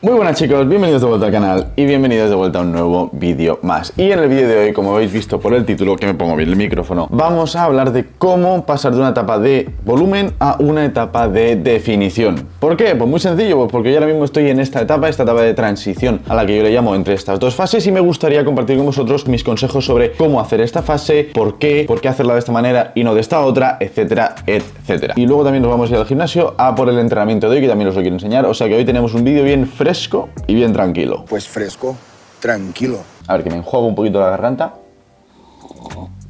Muy buenas chicos, bienvenidos de vuelta al canal y bienvenidos de vuelta a un nuevo vídeo más. Y en el vídeo de hoy, como habéis visto por el título, que me pongo bien el micrófono, vamos a hablar de cómo pasar de una etapa de volumen a una etapa de definición. ¿Por qué? Pues muy sencillo, pues porque yo ahora mismo estoy en esta etapa, esta etapa de transición, a la que yo le llamo entre estas dos fases y me gustaría compartir con vosotros mis consejos sobre cómo hacer esta fase, por qué, por qué hacerla de esta manera y no de esta otra, etcétera, etcétera. Y luego también nos vamos a ir al gimnasio a por el entrenamiento de hoy, que también os lo quiero enseñar, o sea que hoy tenemos un vídeo bien fresco fresco y bien tranquilo. Pues fresco, tranquilo. A ver, que me enjuago un poquito la garganta.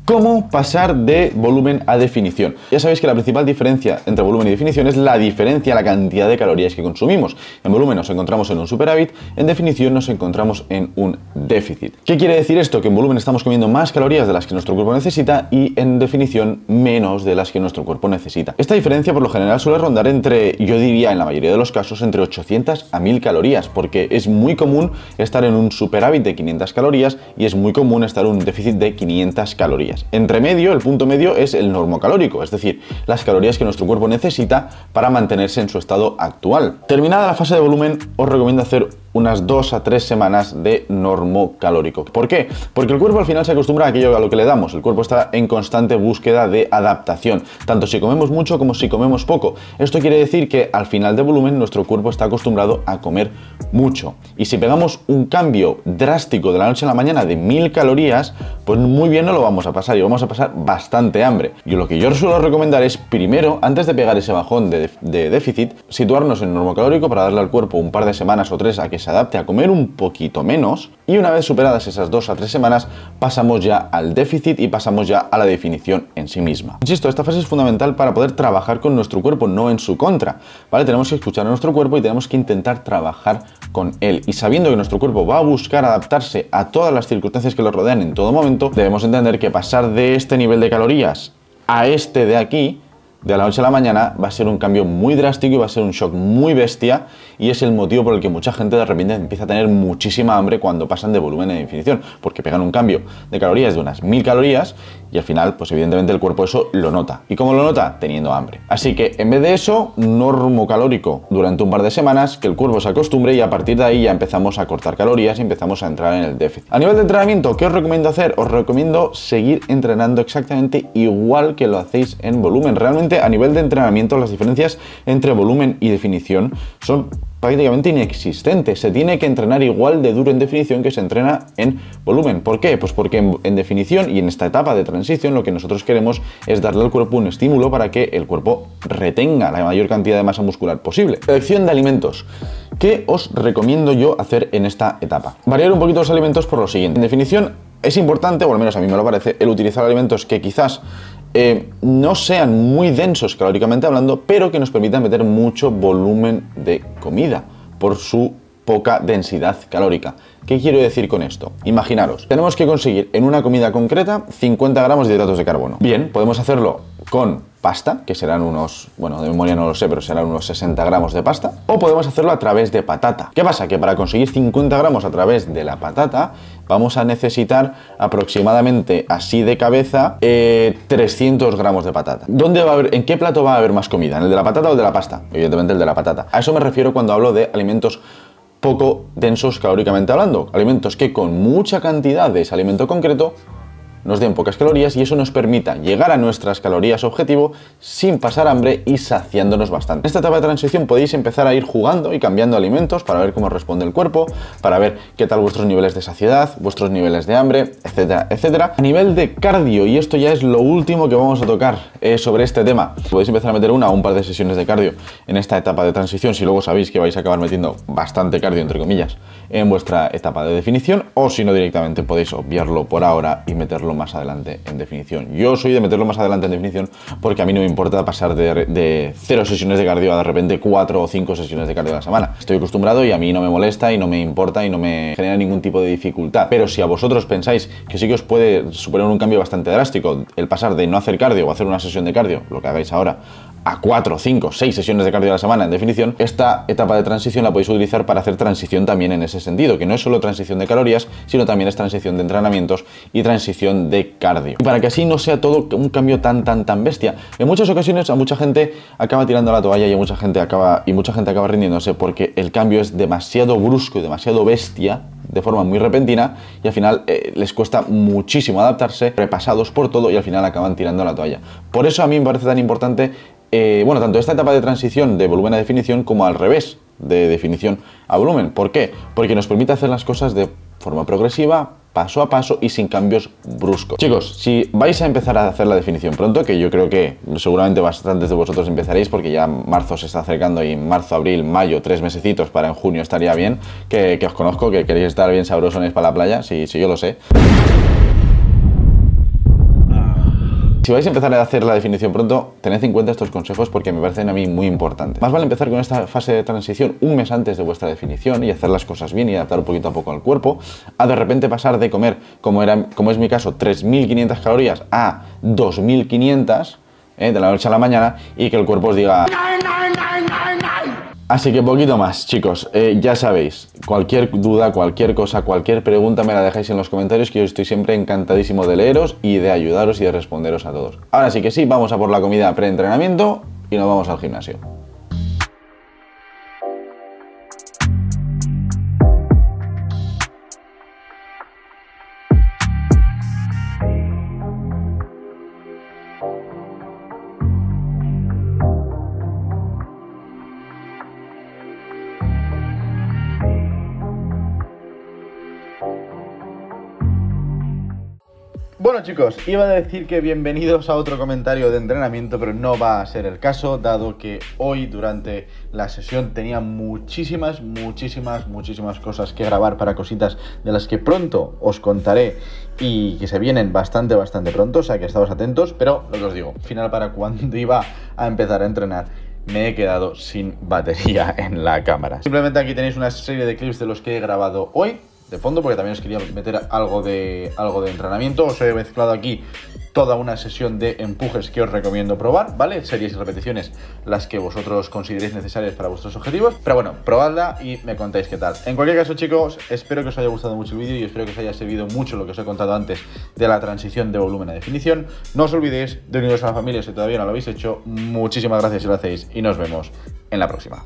¿Cómo pasar de volumen a definición? Ya sabéis que la principal diferencia entre volumen y definición es la diferencia, la cantidad de calorías que consumimos. En volumen nos encontramos en un superávit, en definición nos encontramos en un déficit. ¿Qué quiere decir esto? Que en volumen estamos comiendo más calorías de las que nuestro cuerpo necesita y en definición menos de las que nuestro cuerpo necesita. Esta diferencia por lo general suele rondar entre, yo diría en la mayoría de los casos, entre 800 a 1000 calorías, porque es muy común estar en un superávit de 500 calorías y es muy común estar en un déficit de 500 calorías. Entre medio, el punto medio es el normocalórico, es decir, las calorías que nuestro cuerpo necesita para mantenerse en su estado actual. Terminada la fase de volumen, os recomiendo hacer unas 2 a 3 semanas de normo calórico. ¿Por qué? Porque el cuerpo al final se acostumbra a aquello a lo que le damos. El cuerpo está en constante búsqueda de adaptación, tanto si comemos mucho como si comemos poco. Esto quiere decir que al final de volumen nuestro cuerpo está acostumbrado a comer mucho. Y si pegamos un cambio drástico de la noche a la mañana de 1000 calorías, pues muy bien no lo vamos a pasar y vamos a pasar bastante hambre. Yo lo que yo suelo recomendar es primero, antes de pegar ese bajón de, de déficit, situarnos en normo calórico para darle al cuerpo un par de semanas o tres a que se adapte a comer un poquito menos y una vez superadas esas dos a tres semanas pasamos ya al déficit y pasamos ya a la definición en sí misma. Insisto, esta fase es fundamental para poder trabajar con nuestro cuerpo, no en su contra, ¿vale? Tenemos que escuchar a nuestro cuerpo y tenemos que intentar trabajar con él y sabiendo que nuestro cuerpo va a buscar adaptarse a todas las circunstancias que lo rodean en todo momento, debemos entender que pasar de este nivel de calorías a este de aquí de la noche a la mañana va a ser un cambio muy drástico y va a ser un shock muy bestia y es el motivo por el que mucha gente de repente empieza a tener muchísima hambre cuando pasan de volumen a definición, porque pegan un cambio de calorías de unas mil calorías y al final, pues evidentemente el cuerpo eso lo nota. ¿Y cómo lo nota? Teniendo hambre. Así que en vez de eso, normo calórico durante un par de semanas, que el cuerpo se acostumbre y a partir de ahí ya empezamos a cortar calorías y empezamos a entrar en el déficit. A nivel de entrenamiento, ¿qué os recomiendo hacer? Os recomiendo seguir entrenando exactamente igual que lo hacéis en volumen. Realmente a nivel de entrenamiento las diferencias entre volumen y definición son prácticamente inexistente. Se tiene que entrenar igual de duro en definición que se entrena en volumen. ¿Por qué? Pues porque en, definición y en esta etapa de transición lo que nosotros queremos es darle al cuerpo un estímulo para que el cuerpo retenga la mayor cantidad de masa muscular posible. Selección de alimentos. ¿Qué os recomiendo yo hacer en esta etapa? Variar un poquito los alimentos por lo siguiente. En definición, es importante, o al menos a mí me lo parece, el utilizar alimentos que quizás eh, no sean muy densos calóricamente hablando, pero que nos permitan meter mucho volumen de comida por su poca densidad calórica. ¿Qué quiero decir con esto? Imaginaros, tenemos que conseguir en una comida concreta 50 gramos de hidratos de carbono. Bien, podemos hacerlo con pasta, que serán unos, bueno, de memoria no lo sé, pero serán unos 60 gramos de pasta, o podemos hacerlo a través de patata. ¿Qué pasa? Que para conseguir 50 gramos a través de la patata, vamos a necesitar aproximadamente, así de cabeza, 300 eh, gramos de patata. ¿Dónde va a haber, ¿En qué plato va a haber más comida? ¿En el de la patata o el de la pasta? Evidentemente el de la patata. A eso me refiero cuando hablo de alimentos poco densos calóricamente hablando. Alimentos que con mucha cantidad de ese alimento concreto nos den pocas calorías y eso nos permita llegar a nuestras calorías objetivo sin pasar hambre y saciándonos bastante. En esta etapa de transición podéis empezar a ir jugando y cambiando alimentos para ver cómo responde el cuerpo, para ver qué tal vuestros niveles de saciedad, vuestros niveles de hambre, etcétera, etcétera. A nivel de cardio, y esto ya es lo último que vamos a tocar eh, sobre este tema, podéis empezar a meter una o un par de sesiones de cardio en esta etapa de transición si luego sabéis que vais a acabar metiendo bastante cardio, entre comillas, en vuestra etapa de definición, o si no directamente podéis obviarlo por ahora y meterlo más adelante en definición. Yo soy de meterlo más adelante en definición porque a mí no me importa pasar de, cero sesiones de cardio a de repente cuatro o cinco sesiones de cardio a la semana. Estoy acostumbrado y a mí no me molesta y no me importa y no me genera ningún tipo de dificultad. Pero si a vosotros pensáis que sí que os puede suponer un cambio bastante drástico el pasar de no hacer cardio o hacer una sesión de cardio, lo que hagáis ahora, a 4, 5, 6 sesiones de cardio a la semana en definición, esta etapa de transición la podéis utilizar para hacer transición también en ese sentido, que no es solo transición de calorías, sino también es transición de entrenamientos y transición de cardio. Y para que así no sea todo un cambio tan, tan, tan bestia. En muchas ocasiones a mucha gente acaba tirando la toalla y mucha gente acaba, y mucha gente acaba rindiéndose porque el cambio es demasiado brusco y demasiado bestia de forma muy repentina y al final eh, les cuesta muchísimo adaptarse, repasados por todo y al final acaban tirando la toalla. Por eso a mí me parece tan importante, eh, bueno, tanto esta etapa de transición de volumen a definición como al revés, de definición a volumen. ¿Por qué? Porque nos permite hacer las cosas de forma progresiva, paso a paso y sin cambios bruscos. Chicos, si vais a empezar a hacer la definición pronto, que yo creo que seguramente bastantes de vosotros empezaréis porque ya marzo se está acercando y marzo, abril, mayo, tres mesecitos para en junio estaría bien, que, os conozco, que queréis estar bien sabrosones para la playa, sí, sí, yo lo sé. Si vais a empezar a hacer la definición pronto, tened en cuenta estos consejos porque me parecen a mí muy importantes. Más vale empezar con esta fase de transición un mes antes de vuestra definición y hacer las cosas bien y adaptar un poquito a poco al cuerpo, a de repente pasar de comer, como, era, como es mi caso, 3.500 calorías a 2.500 eh, de la noche a la mañana y que el cuerpo os diga... Así que poquito más, chicos. Eh, ya sabéis, cualquier duda, cualquier cosa, cualquier pregunta me la dejáis en los comentarios que yo estoy siempre encantadísimo de leeros y de ayudaros y de responderos a todos. Ahora sí que sí, vamos a por la comida pre-entrenamiento y nos vamos al gimnasio. Bueno chicos, iba a decir que bienvenidos a otro comentario de entrenamiento, pero no va a ser el caso, dado que hoy durante la sesión tenía muchísimas, muchísimas, muchísimas cosas que grabar para cositas de las que pronto os contaré y que se vienen bastante, bastante pronto, o sea que estamos atentos, pero lo que os digo, final para cuando iba a empezar a entrenar me he quedado sin batería en la cámara. Simplemente aquí tenéis una serie de clips de los que he grabado hoy, de fondo porque también os quería meter algo de, algo de entrenamiento. Os he mezclado aquí toda una sesión de empujes que os recomiendo probar, ¿vale? Series y repeticiones las que vosotros consideréis necesarias para vuestros objetivos. Pero bueno, probadla y me contáis qué tal. En cualquier caso, chicos, espero que os haya gustado mucho el vídeo y espero que os haya servido mucho lo que os he contado antes de la transición de volumen a definición. No os olvidéis de uniros a la familia si todavía no lo habéis hecho. Muchísimas gracias si lo hacéis y nos vemos en la próxima.